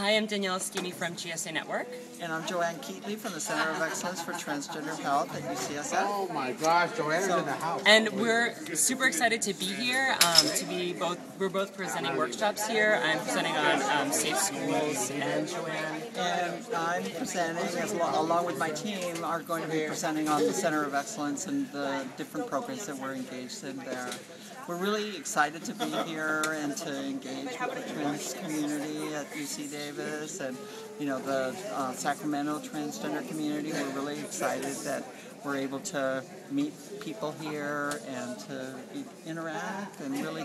Hi, I'm Danielle Askini from GSA Network. And I'm JoAnne Keatly from the Center of Excellence for Transgender Health at UCSF. Oh my gosh, JoAnne's in the house. And we're super excited to be here. Um, to be both, we're both presenting workshops here. I'm presenting on um, safe schools, and JoAnne. And I'm presenting, as lo- along with my team, are going to be presenting on the Center of Excellence and the different programs that we're engaged in there. We're really excited to be here and to engage with the trans community at UC Davis and you know the uh, Sacramento transgender community. We're really excited that we're able to meet people here and to interact and really